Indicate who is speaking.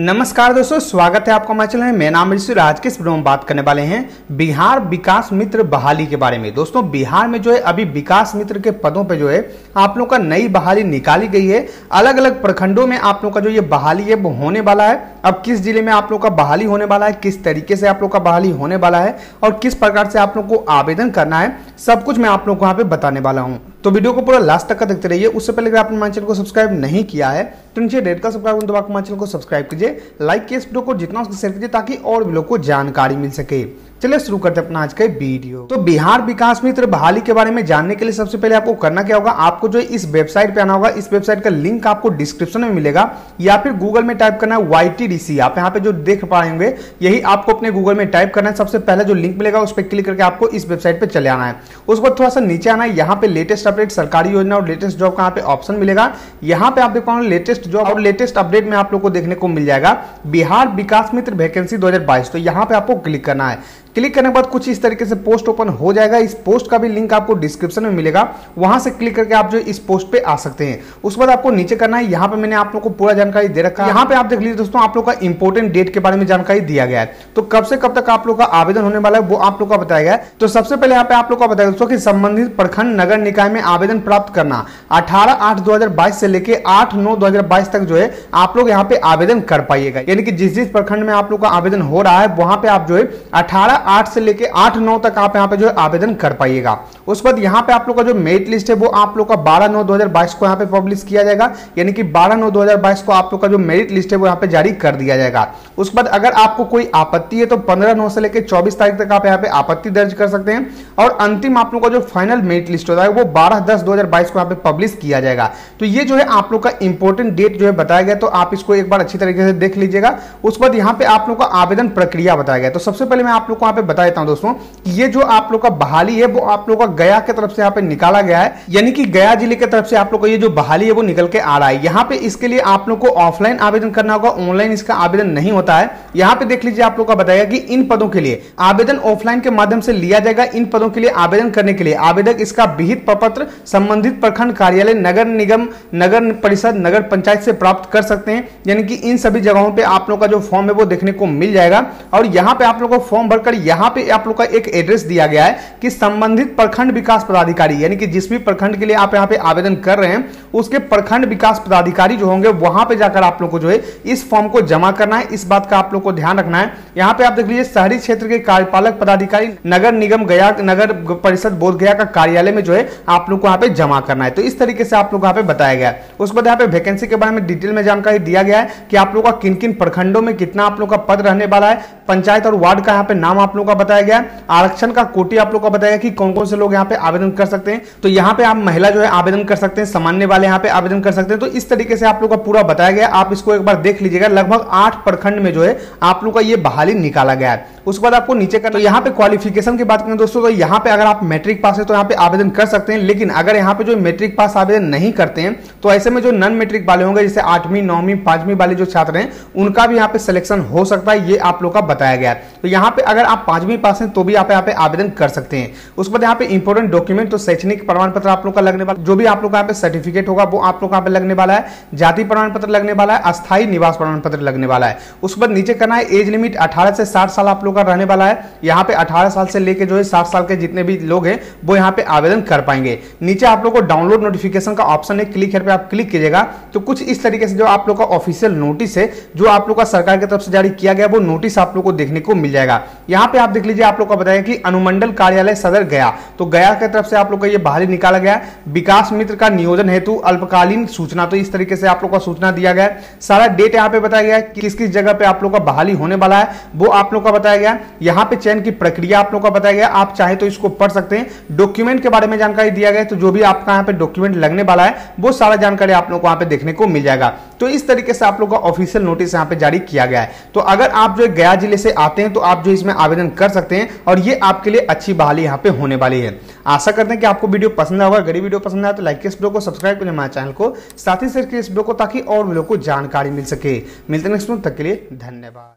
Speaker 1: नमस्कार दोस्तों, स्वागत है आपका हमारे चैनल में। मेरा नाम ऋषि आज के इस वीडियो में बात करने वाले हैं बिहार विकास मित्र बहाली के बारे में। दोस्तों, बिहार में जो है, अभी विकास मित्र के पदों पे जो है, आप लोग का नई बहाली निकाली गई है। अलग अलग प्रखंडों में आप लोग का जो ये बहाली है, वो होने वाला है। अब किस ज़िले में आप लोग का बहाली होने वाला है, किस तरीके से आप लोग का बहाली होने वाला है, और किस प्रकार से आप लोग को आवेदन करना है सब कुछ मैं आप लोग को यहाँ पे बताने वाला हूँ। तो वीडियो को पूरा लास्ट तक का देखते रहिए। उससे पहले अगर आपने हमारे चैनल को सब्सक्राइब नहीं किया है तो नीचे रेड का सब्सक्राइब दबा हमारे चैनल को सब्सक्राइब कीजिए। लाइक किए इस वीडियो को, जितना उसको शेयर कीजिए, ताकि और भी लोग को जानकारी मिल सके। चलिए शुरू करते हैं अपना आज का वीडियो। तो बिहार विकास मित्र बहाली के बारे में जानने के लिए सबसे पहले आपको करना क्या होगा, आपको जो इस वेबसाइट पे आना होगा, इस वेबसाइट का लिंक आपको डिस्क्रिप्शन में मिलेगा, या फिर गूगल में टाइप करना है वाई टी डी सी आप यहाँ पे जो देख पाएँगे यही आपको अपने गूगल में टाइप करना है। सबसे पहले जो लिंक मिलेगा, उस पर क्लिक करके आपको इस वेबसाइट पे चले आना है। उसके बाद थोड़ा सा नीचे आना है, यहाँ पे लेटेस्ट अपडेट सरकारी योजना और लेटेस्ट जॉब का यहाँ पे ऑप्शन मिलेगा। यहाँ पे आप देख पाओगे लेटेस्ट जॉब और लेटेस्ट अपडेट में आप लोग को देखने को मिल जाएगा। बिहार विकास मित्र वैकेंसी 2022 तो यहाँ पे आपको क्लिक करना है। क्लिक करने के बाद कुछ इस तरीके से पोस्ट ओपन हो जाएगा। इस पोस्ट का भी लिंक आपको डिस्क्रिप्शन में मिलेगा। वहाँ से क्लिक करके आप जो इस पोस्ट पे आ सकते हैं। उसके बाद आपको नीचे करना है। यहाँ पे मैंने आप लोग को पूरा जानकारी दे रखा है। यहाँ पे आप देख लीजिए दोस्तों, आप लोग का इंपोर्टेंट डेट के बारे में जानकारी दिया गया है। तो कब से कब तक आप लोग का आवेदन होने वाला है, वो आप लोग का बताया गया तो सबसे पहले यहाँ पे आप लोग का बताया दोस्तों की संबंधित प्रखंड नगर निकाय में आवेदन प्राप्त करना। अठारह आठ दो से लेकर आठ नौ दो तक जो है, आप लोग यहाँ पे आवेदन कर पाइएगा। यानी कि जिस जिस प्रखंड में आप लोग का आवेदन हो रहा है, वहाँ पे आप जो है, अठारह आठ से लेकर आठ नौ तक आप यहाँ पे जो है आवेदन कर पाइएगा। उसके बाद यहाँ पे आप लोग का जो मेरिट लिस्ट है, वो आप लोग का बारह नौ दो को यहाँ पे पब्लिश किया जाएगा। यानी कि बारह नौ दो को आप लोग का जो मेरिट लिस्ट है, वो यहाँ पे जारी कर दिया जाएगा। उसके बाद अगर आपको कोई आपत्ति है तो पंद्रह नौ से लेकर चौबीस तारीख तक आप यहाँ पे आपत्ति दर्ज कर सकते हैं। और अंतिम आप लोग का जो फाइनल मेरिट लिस्ट होता है, वो बारह दस दो को यहाँ पे पब्लिश किया जाएगा। तो ये जो है आप लोग का इंपॉर्टेंट डेट जो है बताया गया तो आप इसको एक बार अच्छी तरीके से देख लीजिएगा। उसके बाद यहाँ पे आप लोग का आवेदन प्रक्रिया बताया गया। तो सबसे पहले मैं आप लोग को यहाँ पे बता देता हूँ दोस्तों, कि ये जो आप लोग का बहाली है, वो आप लोग का गया की तरफ़ से यहाँ पे निकाला गया है। यानी कि गया ज़िले की तरफ़ से आप लोग का ये जो बहाली है, वो निकल के आ रहा है। यहाँ पे इसके लिए आप लोग को ऑफलाइन आवेदन करना होगा, ऑनलाइन इसका आवेदन नहीं होता है। यहाँ पे देख लीजिए आप लोग का बताएगा कि इन पदों के लिए आवेदन ऑफलाइन के माध्यम से लिया जाएगा, इन पदों के लिए आवेदन करने के लिए। आवेदक इसका विहित प्रपत्र संबंधित प्रखंड कार्यालय, नगर निगम, नगर परिषद, नगर पंचायत से प्राप्त कर सकते हैं। यानी कि इन सभी जगहों पे आप लोग का जो फॉर्म है, वो देखने को मिल जाएगा। और यहाँ पे आप लोग को फॉर्म भरकर यहाँ पे आप लोग का एक एड्रेस दिया गया है कि संबंधित प्रखंड विकास पदाधिकारी, यानी कि जिस भी प्रखंड के लिए आप यहाँ पे आवेदन कर रहे हैं, उसके प्रखंड विकास पदाधिकारी जो होंगे, वहाँ पे जाकर आप लोग को जो है इस फॉर्म को जमा करना है। इस बात का आप लोग को ध्यान रखना है। यहाँ पे आप देख लीजिए, शहरी क्षेत्र के कार्यपालक पदाधिकारी, नगर निगम गया, नगर परिषद बोध गया का कार्यालय में जो है आप लोग को यहाँ पे जमा करना है। तो इस तरीके से आप लोग यहाँ पे बताया गया उसके बाद यहाँ पे वैकेंसी के बारे में डिटेल में जानकारी दिया गया है कि आप लोग का किन किन प्रखंडों में कितना आप लोग का पद रहने वाला है, पंचायत और वार्ड का यहाँ पे नाम आप लोग का बताया गया, आरक्षण का कोटि आप लोग का बताया गया कि कौन कौन से लोग यहाँ पे आवेदन कर सकते हैं। तो यहाँ पे आप महिला जो है आवेदन कर सकते हैं, सामान्य वाले यहाँ पे आवेदन कर सकते हैं। तो इस तरीके से आप लोग का पूरा बताया गया। आप इसको एक बार देख लीजिएगा। लगभग आठ प्रखंड में जो है आप लोग का ये बहाली निकाला गया है। उसके बाद आपको नीचे करना तो यहाँ पे क्वालिफिकेशन की बात करें दोस्तों तो यहाँ पे अगर आप मैट्रिक पास है तो यहाँ पे आवेदन कर सकते हैं लेकिन अगर यहाँ पे जो मैट्रिक पास आवेदन नहीं करते हैं तो ऐसे में जो नन मैट्रिक वाले होंगे जैसे आठवीं नौवीं पांचवीं वाले जो छात्र हैं उनका भी यहाँ पे सिलेक्शन हो सकता है ये आप लोग का बताया गया है तो यहाँ पे अगर आप पांचवीं पास हैं तो भी आप यहाँ पे आवेदन कर सकते हैं उसके बाद यहाँ पे इंपोर्टेंट डॉक्यूमेंट तो शैक्षणिक प्रमाण पत्र आप लोग का लगने वाला जो भी आप लोग का यहाँ पे सर्टिफिकेट होगा वो आप लोग का यहाँ पे लगने वाला है जाति प्रमाण पत्र लगने वाला है अस्थायी निवास प्रमाण पत्र लगने वाला है उसके बाद नीचे करना है एज लिमिट अठारह से साठ साल आप लोग का रहने वाला है। यहाँ पे 18 साल से लेके जो है 60 साल के जितने भी लोग हैं, वो यहाँ पे आवेदन कर पाएँगे। नीचे आप लोग को डाउनलोड नोटिफिकेशन का ऑप्शन है क्लिक पे आप क्लिक कीजिएगा। तो कुछ इस तरीके से जो आप लोग का ऑफिशियल नोटिस है, जो आप लोग का सरकार की तरफ़ से जारी किया गया, वो नोटिस आप लोग को देखने को मिल जाएगा। यहाँ पे आप देख लीजिए, आप लोग का बताया कि अनुमंडल कार्यालय सदर गया। तो गया की तरफ़ से आप लोग का ये बाहरी निकाला गया। विकास मित्र का नियोजन हेतु अल्पकालीन सूचना तो इस तरीके से आप लोग का सूचना दिया गया। सारा डेट यहाँ पे बताया गया किस किस जगह पे आप लोग का बहाली होने वाला है। वो आप लोग का बताया गया। यहाँ पे चयन की प्रक्रिया आप लोग का बताया गया। आप चाहे तो इसको पढ़ सकते हैं। डॉक्यूमेंट के बारे में जानकारी दिया गया तो जो भी आपका यहाँ पे डॉक्यूमेंट लगने वाला है, वो सारा जानकारी आप लोग को यहाँ पे देखने को मिल जाएगा। तो इस तरीके से आप लोग का ऑफिशियल नोटिस यहाँ पे जारी किया गया है। तो अगर आप जो गया ज़िले से आते हैं तो आप जो इसमें आवेदन कर सकते हैं, और ये आपके लिए अच्छी बहाली यहाँ पे होने वाली है। आशा करते हैं कि आपको वीडियो पसंद होगा। गरीब वीडियो पसंद आए तो लाइक इस वीडियो को सब्सक्राइब करें हमारे चैनल को, साथ ही शेयर इस वीडियो को, ताकि और वीडियो को जानकारी मिल सके। मिलते हैं नेक्स्ट तक के लिए धन्यवाद।